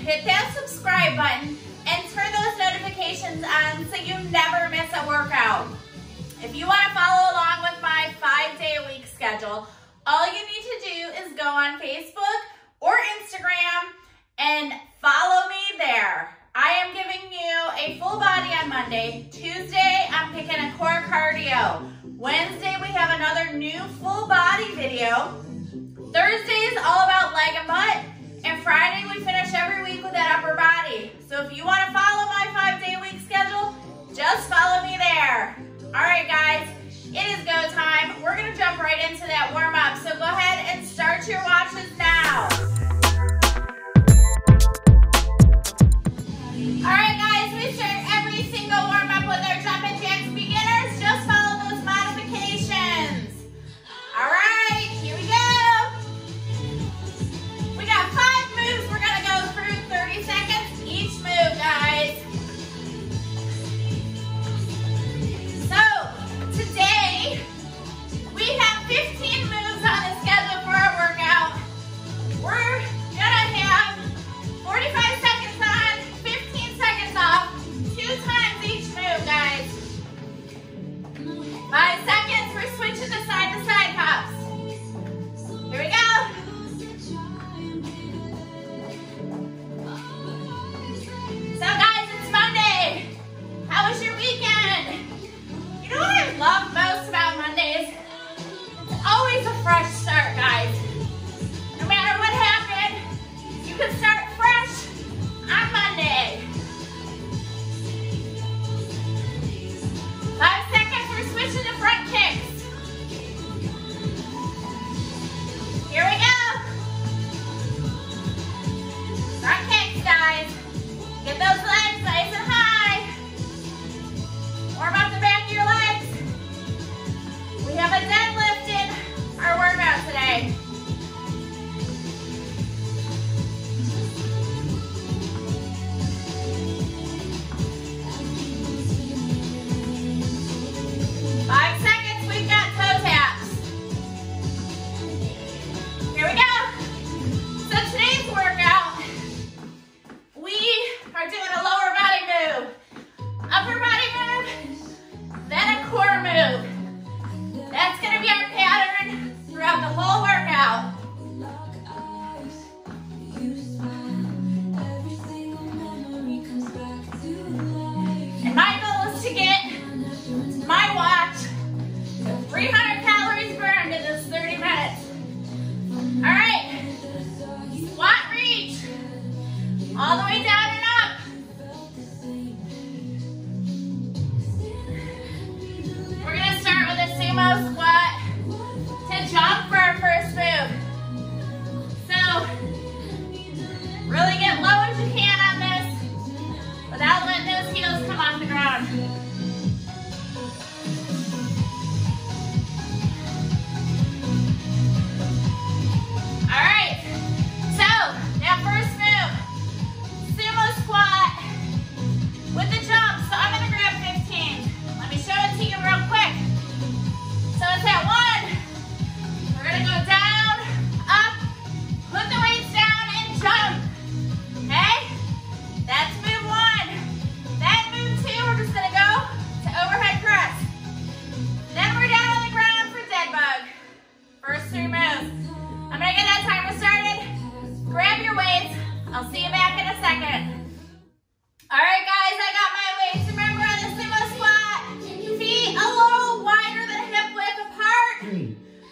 hit that subscribe button and turn those notifications on so you never miss a workout. If you want to follow along with my five-day-a-week schedule, all you need to do is go on Facebook or Instagram and follow me there. I am giving you a full body on Monday. Tuesday, I'm picking a core cardio. Wednesday, we have another new full body video. Thursday is all about leg and butt. And Friday, we finish every week with that upper body. So if you want to follow my five-day week schedule, just follow me there. All right, guys, it is go time. We're going to jump right into that warm-up. So go ahead and start your watches now. All right, guys, we start every single warm-up with our jumping jacks.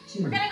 Sure.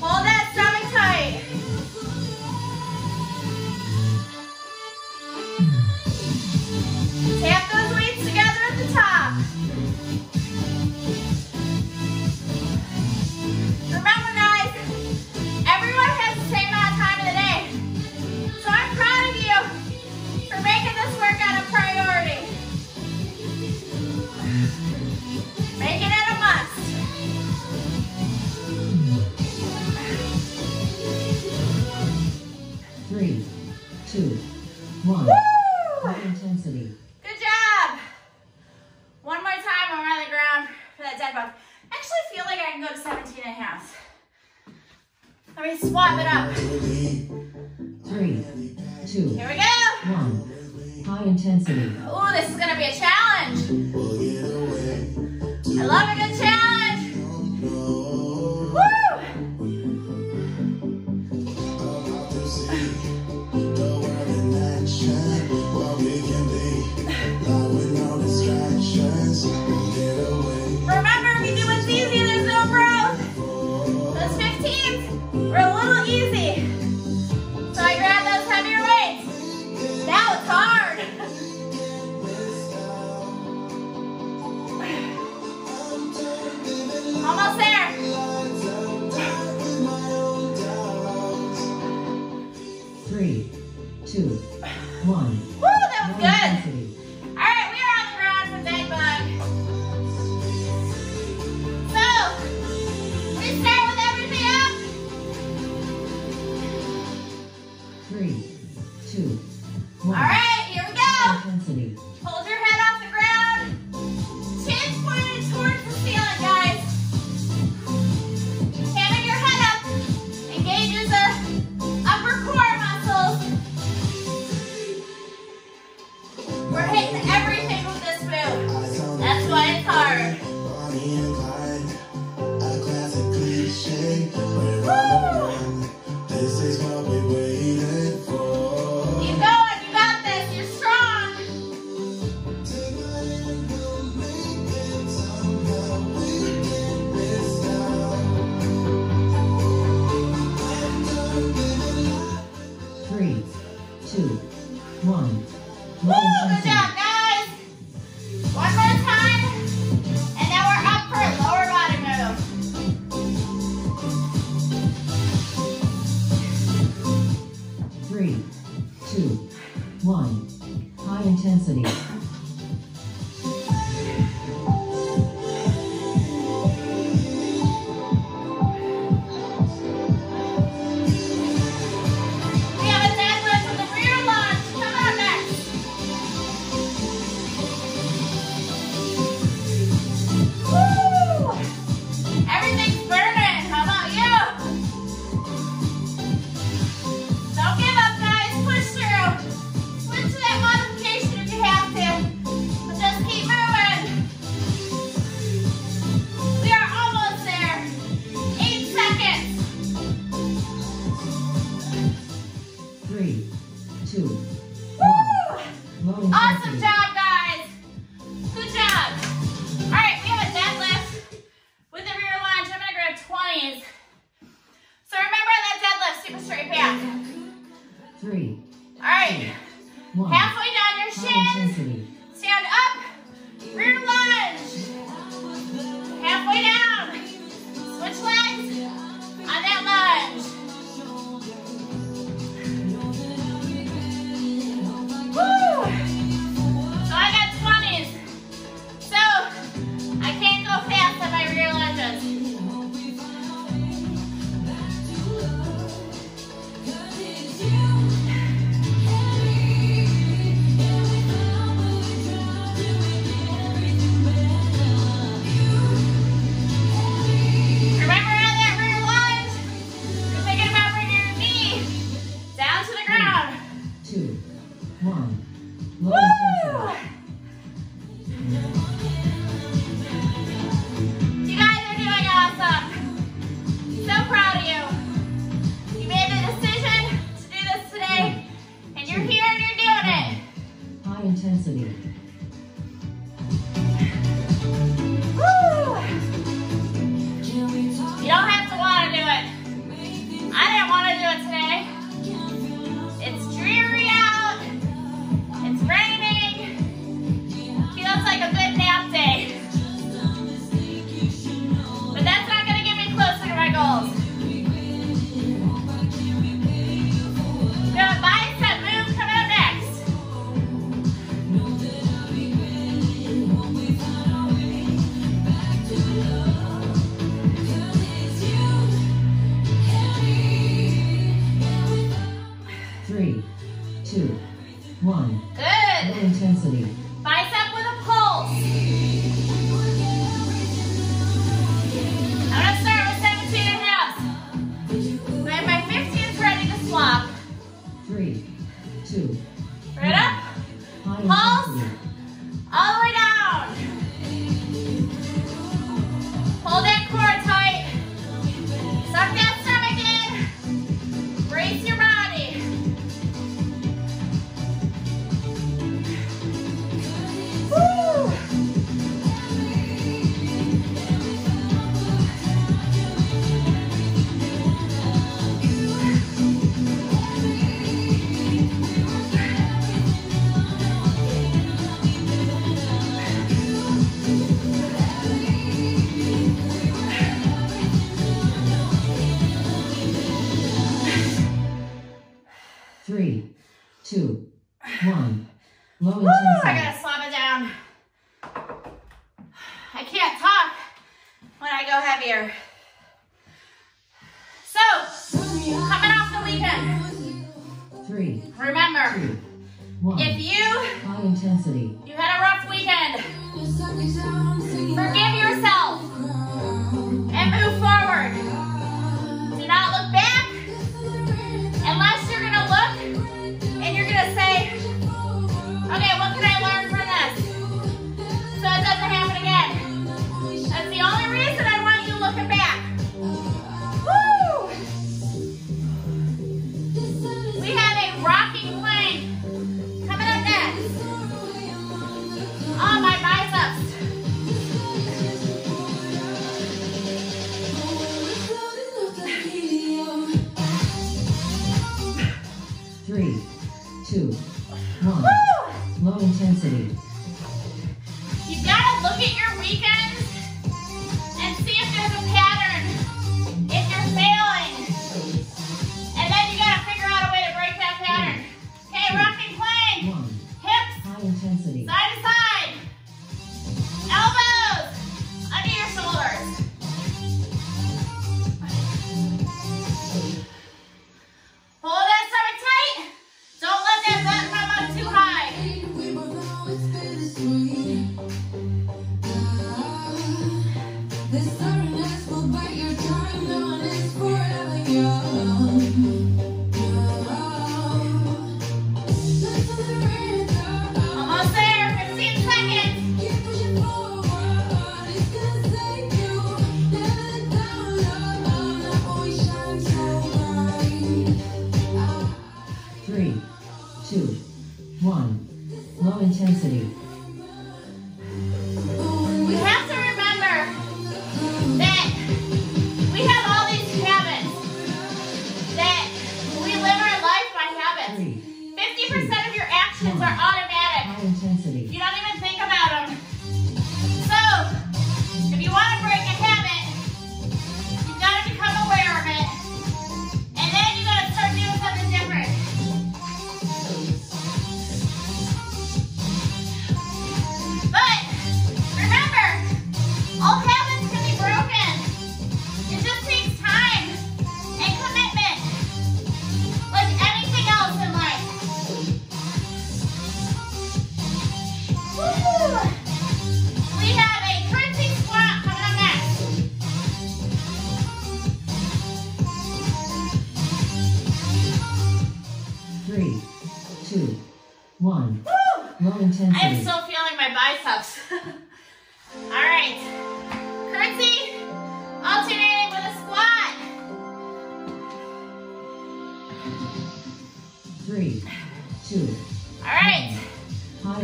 Hold that. two, one. Low Woo, I gotta slap it down. I can't talk when I go heavier. So, coming off the weekend. Three. Remember, two, one, if you high intensity, you had a rough weekend. Forgive yourself and move forward.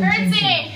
Bird.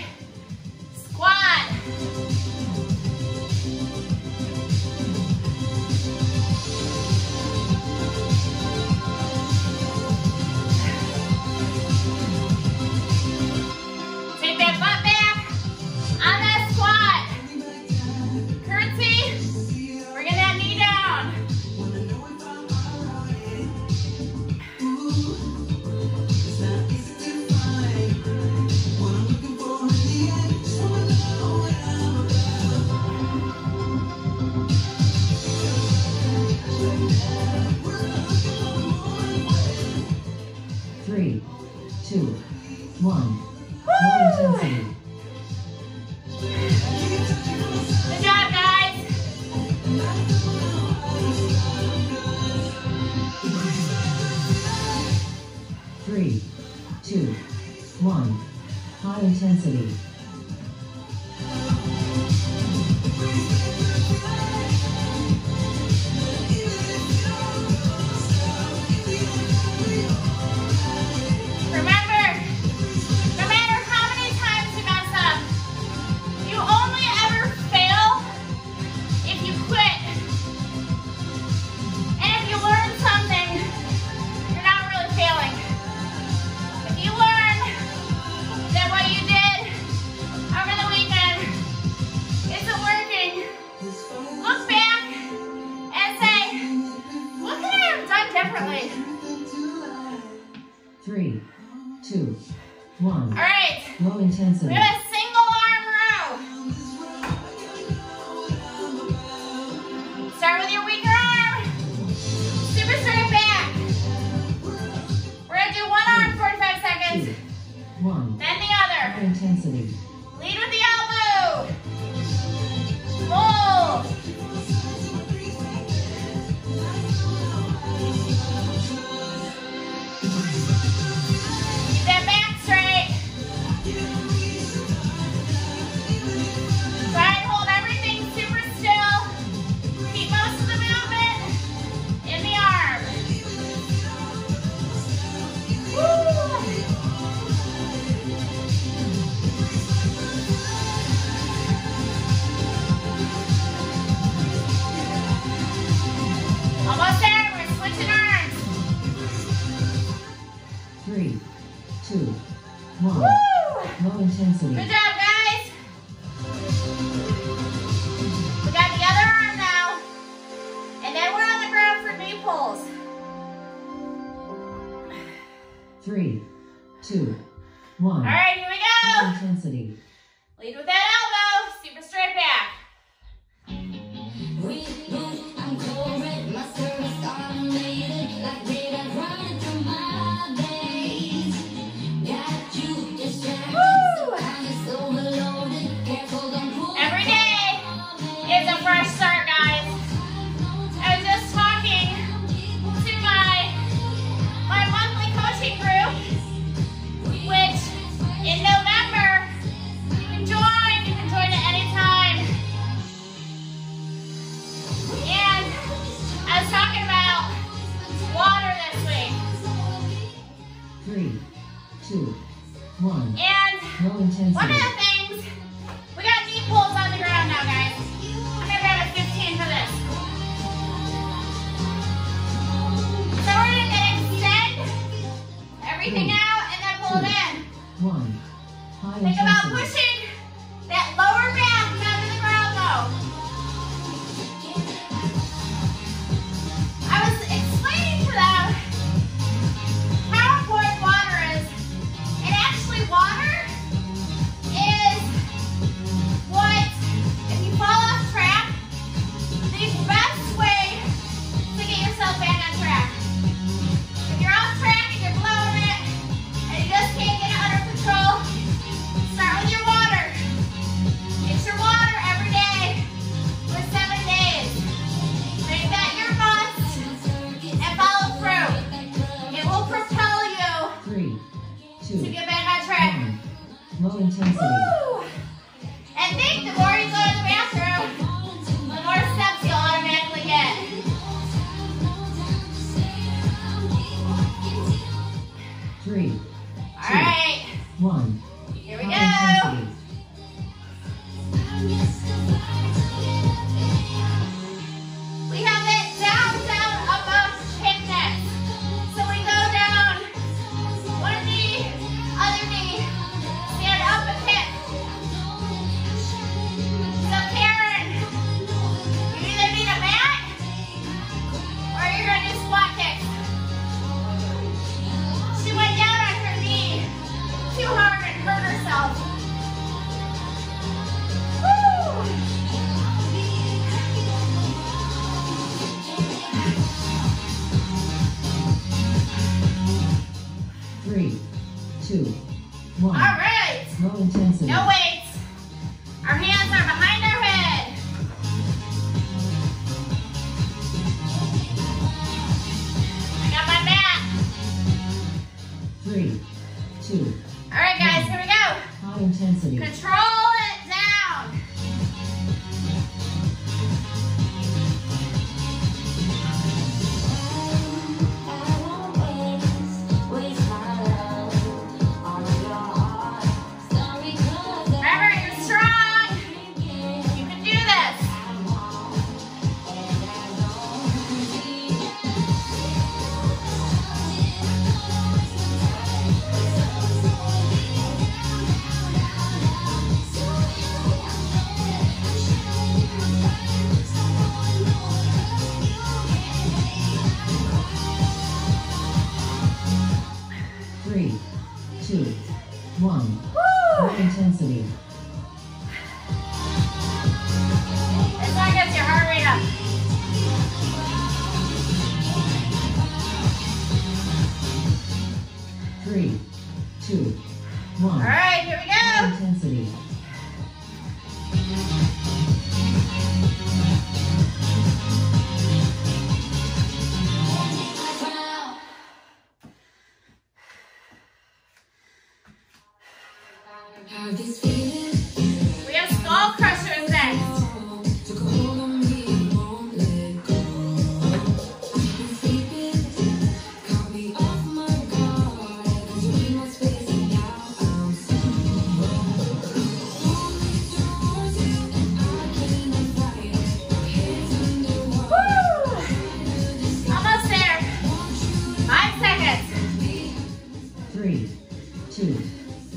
two,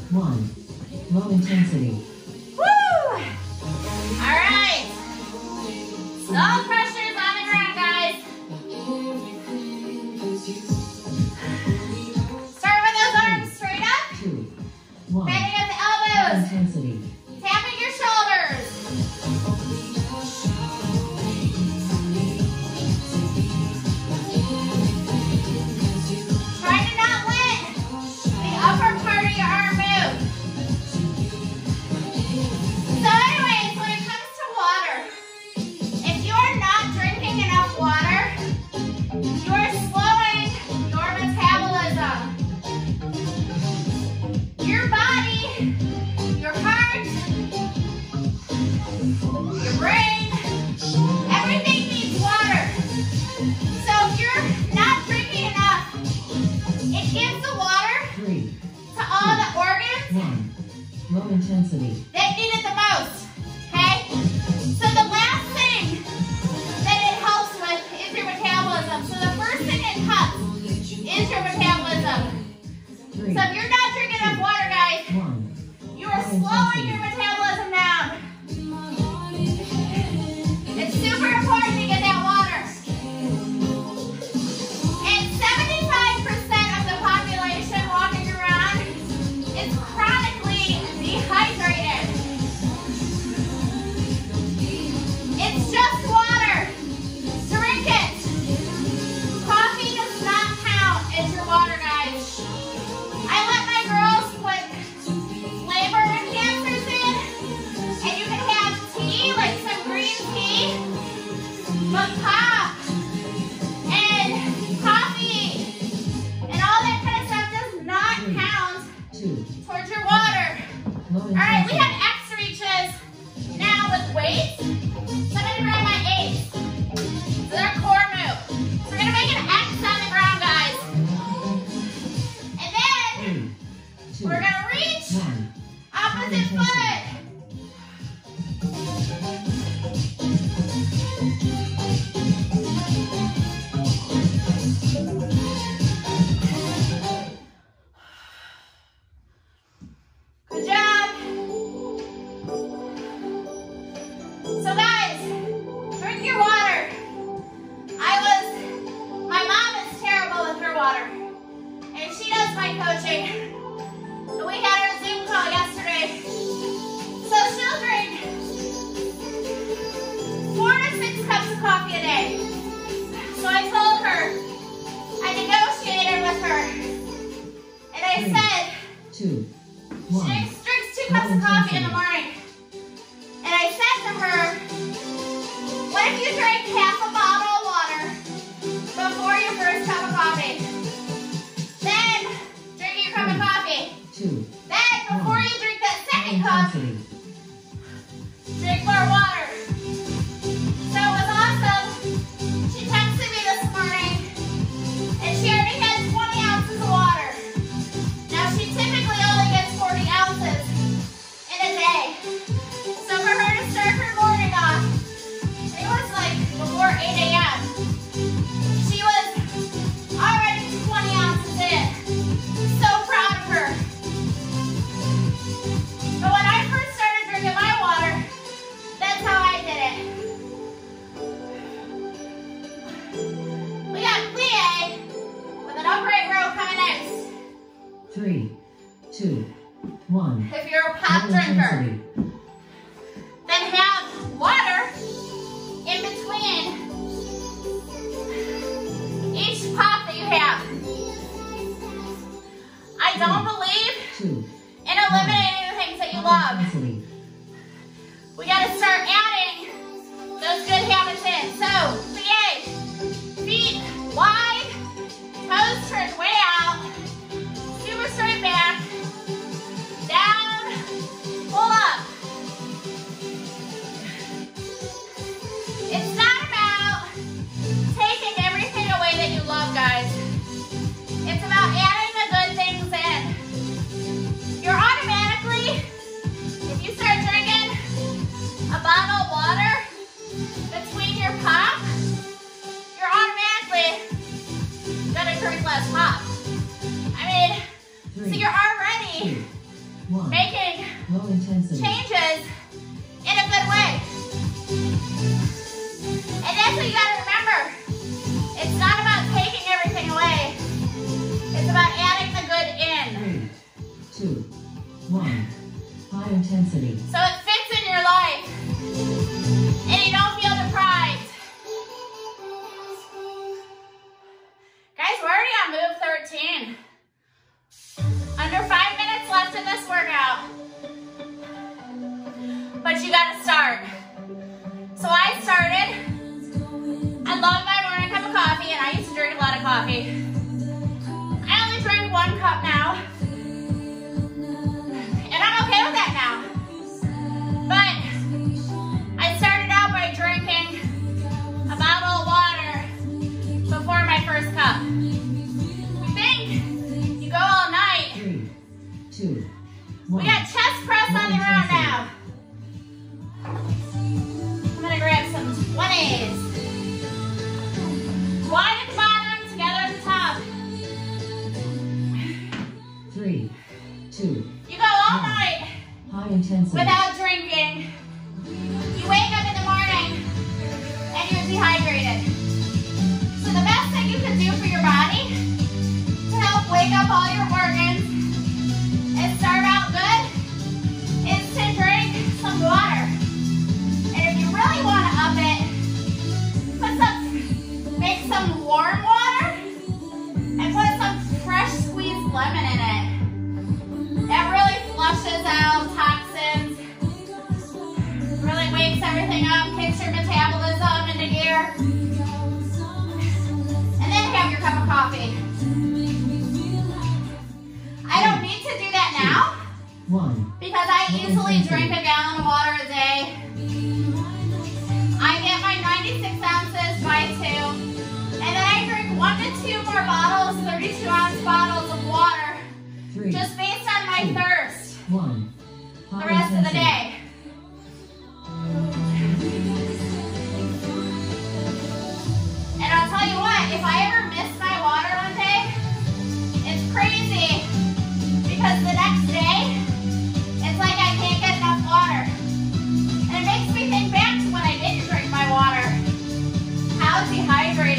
one. Low intensity. So you're not drinking enough water, guys, you are slowing your metabolism. two. How